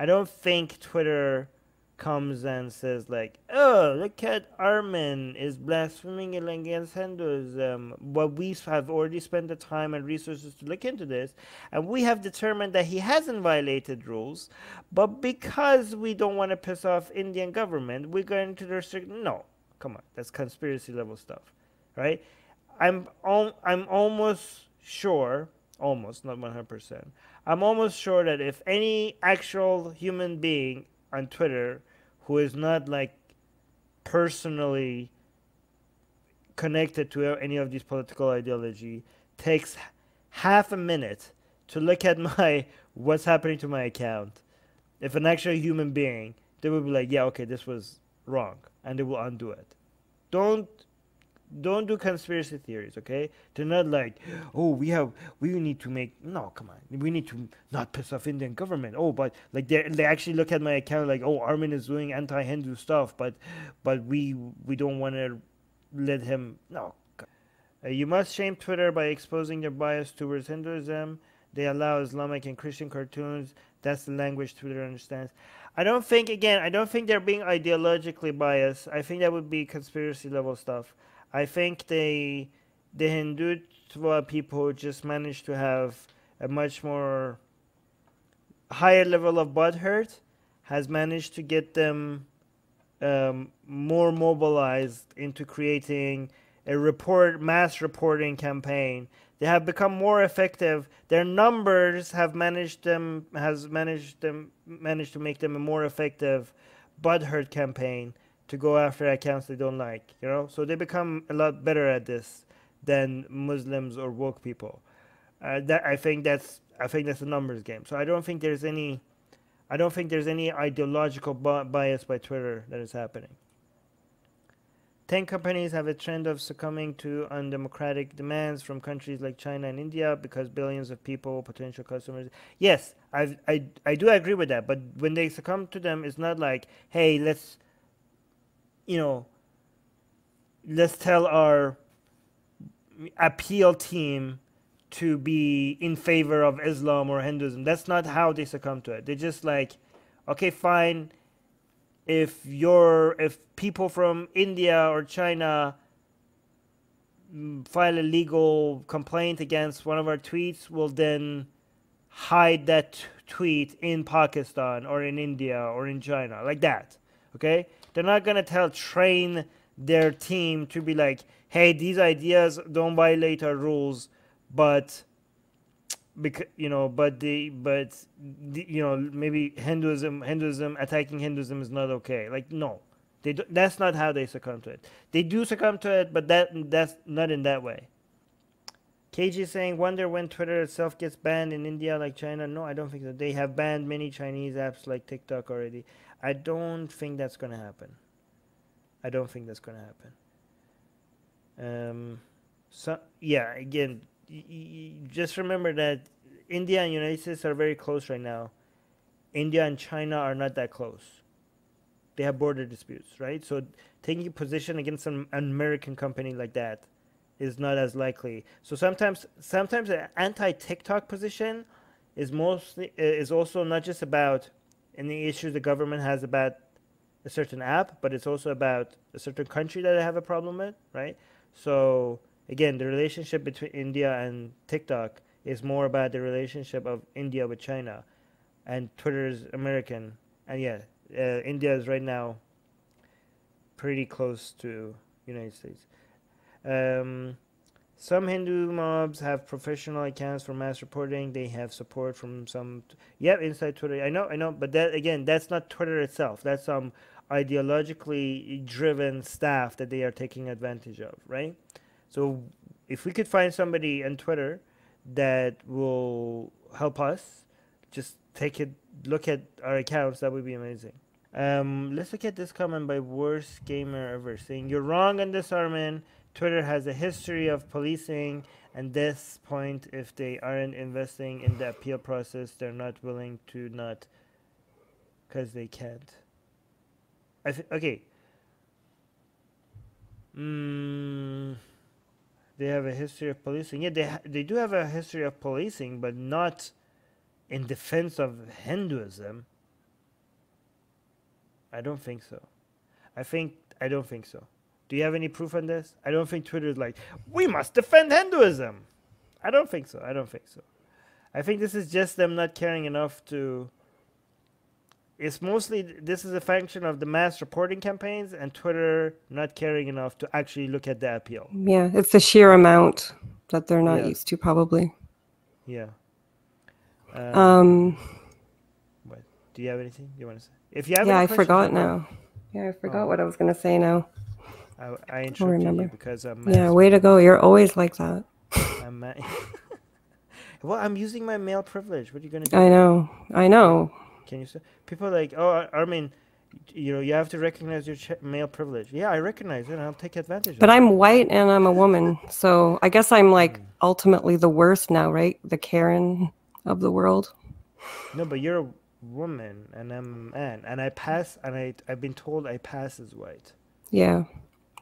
I don't think Twitter comes and says like, "Oh, look at Armin is blaspheming against Hinduism." Um, but we have already spent the time and resources to look into this, and we have determined that he hasn't violated rules. But because we don't want to piss off Indian government, we're going to restrict. No, come on, that's conspiracy level stuff, right? I'm al- I'm almost sure, almost not 100%. I'm almost sure that if any actual human being on Twitter who is not like personally connected to any of these political ideology takes half a minute to look at my what's happening to my account if an actual human being they will be like yeah okay this was wrong and they will undo it don't don't do conspiracy theories okay? They're not like oh we have we need to make no come on. We need to not piss off indian government. Oh but like they they actually look at my account like oh armin is doing anti-hindu stuff but but we we don't want to let him no uh, you must shame twitter by exposing their bias towards hinduism. They allow islamic and christian cartoons. That's the language twitter understands. I don't think again i don't think they're being ideologically biased. I think that would be conspiracy level stuff I think they the Hindutva people just managed to have a much more higher level of butthurt, has managed to get them um, more mobilized into creating a report mass reporting campaign. They have become more effective. Their numbers have managed them has managed them managed to make them a more effective butthurt campaign to go after accounts they don't like, you know? So they become a lot better at this than Muslims or woke people. Uh, that I think that's I think that's a numbers game. So I don't think there's any I don't think there's any ideological bias by Twitter that is happening. Tech companies have a trend of succumbing to undemocratic demands from countries like China and India because billions of people, potential customers. Yes, I I I do agree with that. But when they succumb to them, it's not like, hey, let's you know, let's tell our appeal team to be in favor of Islam or Hinduism. That's not how they succumb to it. They're just like, okay, fine. If you're if people from India or China file a legal complaint against one of our tweets, we'll then hide that tweet in Pakistan or in India or in China, like that. Okay? They're not gonna tell train their team to be like, hey, these ideas don't violate our rules, but because you know, but the but the, you know maybe Hinduism Hinduism attacking Hinduism is not okay. Like no, they do, that's not how they succumb to it. They do succumb to it, but that that's not in that way. KG saying, wonder when Twitter itself gets banned in India like China. No, I don't think so. They have banned many Chinese apps like TikTok already. I don't think that's going to happen. I don't think that's going to happen. Um, so yeah, again, just remember that India and United States are very close right now. India and China are not that close. They have border disputes, right? So taking a position against an American company like that is not as likely. So sometimes, sometimes an anti-TikTok position is mostly is also not just about any issues the government has about a certain app, but it's also about a certain country that they have a problem with, right? So again, the relationship between India and TikTok is more about the relationship of India with China, and Twitter is American, and yeah, uh, India is right now pretty close to United States. Um, some Hindu mobs have professional accounts for mass reporting. They have support from some. Yep, inside Twitter. I know, I know, but that again, that's not Twitter itself. That's some ideologically driven staff that they are taking advantage of, right? So, if we could find somebody on Twitter that will help us, just take it, look at our accounts. That would be amazing. Um, let's look at this comment by worst gamer ever, saying you're wrong on this, Armin. Twitter has a history of policing, and this point, if they aren't investing in the appeal process, they're not willing to not, because they can't. I th- okay. Mm, they have a history of policing. Yeah, they ha- they do have a history of policing, but not in defense of Hinduism. I don't think so. I think I don't think so. Do you have any proof on this? I don't think Twitter is like we must defend Hinduism. I don't think so. I don't think so. I think this is just them not caring enough to. It's mostly this is a function of the mass reporting campaigns and Twitter not caring enough to actually look at the appeal. Yeah, it's the sheer amount that they're not Yeah. used to, probably. Yeah. Um, Um, what? Do you have anything you want to say? If you have, yeah, I forgot let me know. now. Yeah, I forgot Oh. what I was gonna say now. I, I interrupted you remember. because I'm. Yeah, way to go. You're always like that. I'm ma- uh, well, I'm using my male privilege. What are you gonna do? I know. I know. Can you say? People are like, oh, I mean, you know, you have to recognize your ch- male privilege. Yeah, I recognize it, and I'll take advantage But of it. I'm white and I'm a woman, so I guess I'm like hmm. ultimately the worst now, right? The Karen of the world. No, but you're a woman, and I'm a man, and I pass, and I I've been told I pass as white. Yeah.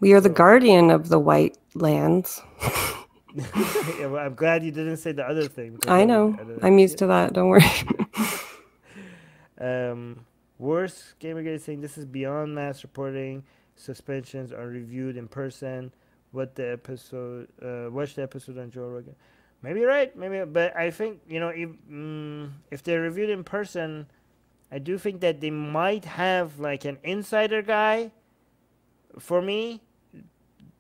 We are the guardian of the white lands. yeah, well, I'm glad you didn't say the other thing. I know. don't- I'm used to that. Don't worry. Um, worse, Gamergate is saying this is beyond mass reporting. Suspensions are reviewed in person. What the episode? Uh, watch the episode on Joe Rogan. Maybe you're right. Maybe, but I think you know if mm, if they're reviewed in person, I do think that they might have like an insider guy. For me,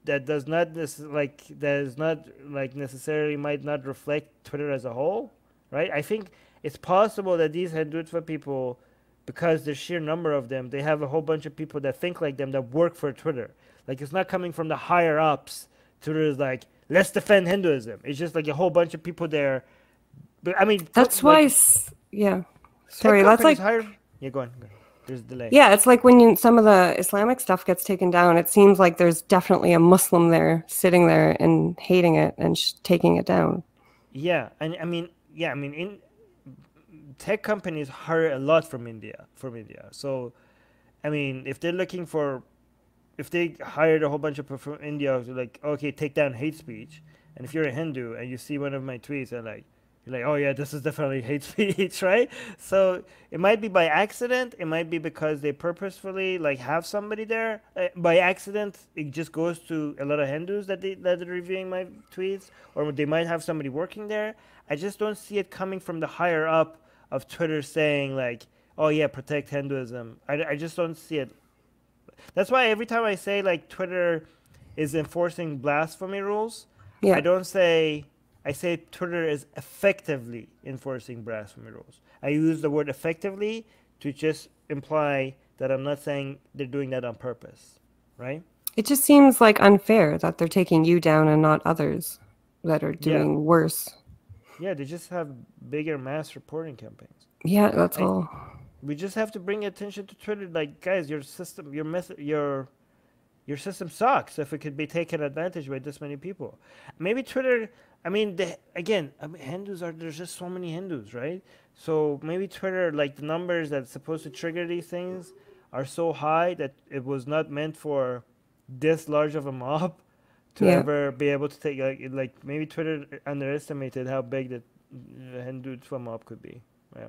that does not like that is not like necessarily might not reflect Twitter as a whole, right? I think it's possible that these Hindutva people, because the sheer number of them, they have a whole bunch of people that think like them that work for Twitter. Like it's not coming from the higher ups. Twitter is like, let's defend Hinduism. It's just like a whole bunch of people there. But I mean, That's like, why, yeah. Sorry, that's like, hire- Yeah, go on. Go on. There's delay. yeah, it's like when you, some of the Islamic stuff gets taken down, it seems like there's definitely a Muslim there sitting there and hating it and sh- taking it down. Yeah, and I mean, yeah, I mean, in tech companies hire a lot from India, from India. So, I mean, if they're looking for, if they hired a whole bunch of people from India, like, okay, take down hate speech, and if you're a Hindu and you see one of my tweets and like, you're like, oh yeah, this is definitely hate speech, right? So it might be by accident, it might be because they purposefully like have somebody there. Uh, by accident, it just goes to a lot of Hindus that they that are reviewing my tweets, or they might have somebody working there. I just don't see it coming from the higher up of Twitter saying like, "Oh yeah, protect Hinduism." I, I just don't see it. That's why every time I say like Twitter is enforcing blasphemy rules, Yeah. I don't say I say Twitter is effectively enforcing blasphemy rules. I use the word effectively to just imply that I'm not saying they're doing that on purpose, right? It just seems like unfair that they're taking you down and not others that are Yeah. doing worse. Yeah, they just have bigger mass reporting campaigns. Yeah, that's I- all. we just have to bring attention to Twitter. Like, guys, your system, your method, your your system sucks. If it could be taken advantage by this many people, maybe Twitter. I mean, the, again, I mean, Hindus are there's just so many Hindus, right? So maybe Twitter, like the numbers that's supposed to trigger these things, are so high that it was not meant for this large of a mob to Yeah. ever be able to take. Like, like maybe Twitter underestimated how big the Hindu mob could be. Yeah.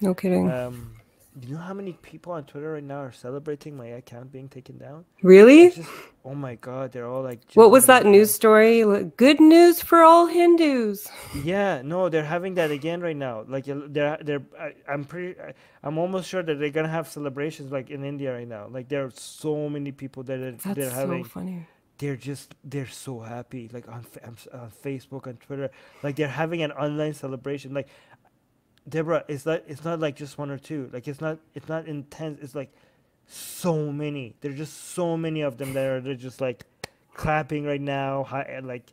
No kidding. Um, you know how many people on Twitter right now are celebrating my account being taken down? really? Just, oh my god, they're all like. What was that news story? Good news for all Hindus. Yeah, no, they're having that again right now. Like they're they're. I, I'm pretty. I, I'm almost sure that they're gonna have celebrations like in India right now. Like there are so many people that are, That's they're so having. funny. They're just they're so happy. Like on on Facebook and Twitter, like they're having an online celebration. Like Deborah, it's not it's not like just one or two. Like it's not it's not intense. It's like so many. There's just so many of them that are they're just like clapping right now, high, like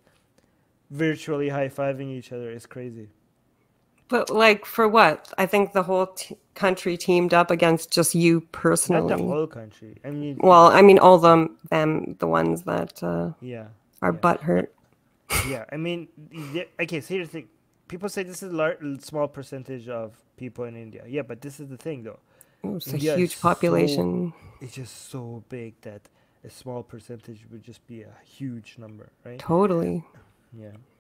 virtually high fiving each other. It's crazy. But like for what? I think the whole t- country teamed up against just you Not personally. the whole country. I mean, Well, I mean all them them the ones that uh, yeah, are Yeah. butt hurt. yeah. I mean, okay. So here's the thing. People say this is a small percentage of people in India. Yeah, but this is the thing though. It's a India is huge so- population. It's just so big that a small percentage would just be a huge number, right? Totally. Yeah.